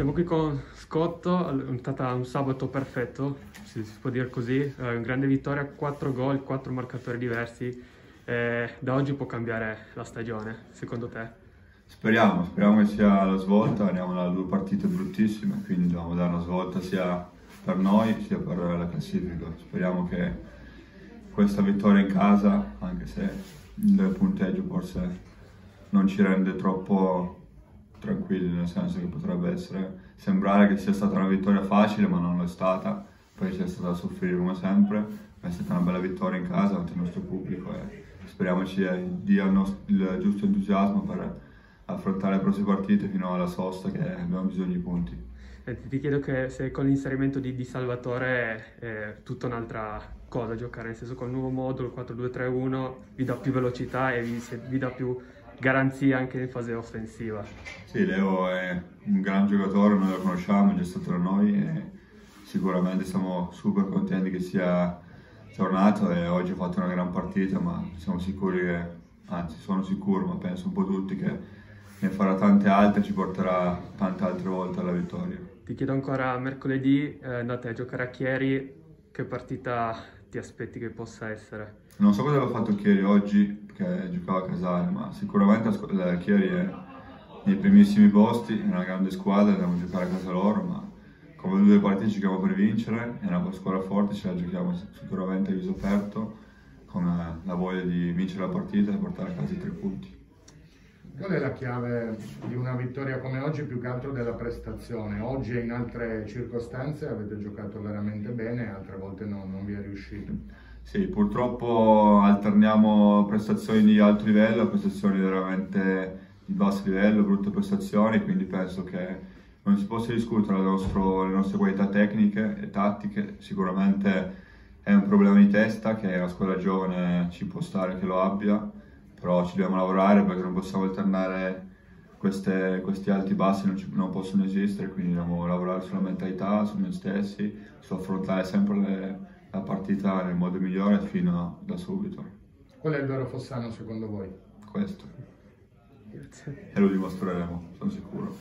Siamo qui con Scotto, è stato un sabato perfetto, si, si può dire così, eh, grande vittoria, 4 gol, 4 marcatori diversi, eh, da oggi può cambiare la stagione, secondo te? Speriamo, speriamo che sia la svolta, andiamo da due partite bruttissime, quindi dobbiamo dare una svolta sia per noi sia per la classifica. Speriamo che questa vittoria in casa, anche se il punteggio forse non ci rende troppo tranquilli, nel senso che potrebbe essere, sembrare che sia stata una vittoria facile, ma non lo è stata, poi c'è stata da soffrire come sempre, è stata una bella vittoria in casa davanti al nostro pubblico e speriamo ci dia il, nostro, il giusto entusiasmo per affrontare le prossime partite fino alla sosta che abbiamo bisogno di punti. ti chiedo che se con l'inserimento di, di Salvatore è tutta un'altra cosa giocare, nel senso col nuovo modulo 4-2-3-1 vi dà più velocità e vi, vi dà più garanzia anche in fase offensiva. Sì, Leo è un gran giocatore, noi lo conosciamo, è già stato da noi e sicuramente siamo super contenti che sia tornato e oggi ha fatto una gran partita, ma siamo sicuri che, anzi sono sicuro, ma penso un po' tutti che ne farà tante altre, ci porterà tante altre volte alla vittoria. Ti chiedo ancora mercoledì, eh, andate a giocare a Chieri, che partita ti aspetti che possa essere? Non so cosa aveva fatto Chieri oggi, perché giocava a Casale, ma sicuramente la Chieri è nei primissimi posti, è una grande squadra, dobbiamo giocare a casa loro, ma come due partite giochiamo per vincere, è una squadra forte, ce la giochiamo sicuramente a viso aperto, con la voglia di vincere la partita e portare a casa i tre punti. Qual è la chiave di una vittoria come oggi più che altro della prestazione? Oggi e in altre circostanze avete giocato veramente bene, altre volte no, non vi è riuscito. Sì, purtroppo alterniamo prestazioni di alto livello a prestazioni veramente di basso livello, brutte prestazioni, quindi penso che non si possa discutere nostro, le nostre qualità tecniche e tattiche, sicuramente è un problema di testa che una squadra giovane ci può stare che lo abbia però ci dobbiamo lavorare perché non possiamo alternare queste, questi alti e bassi, non, ci, non, possono esistere, quindi dobbiamo lavorare sulla mentalità, su noi stessi, su affrontare sempre le, la partita nel modo migliore fino a, da subito. Qual è il vero Fossano secondo voi? Questo. Grazie. E lo dimostreremo, sono sicuro.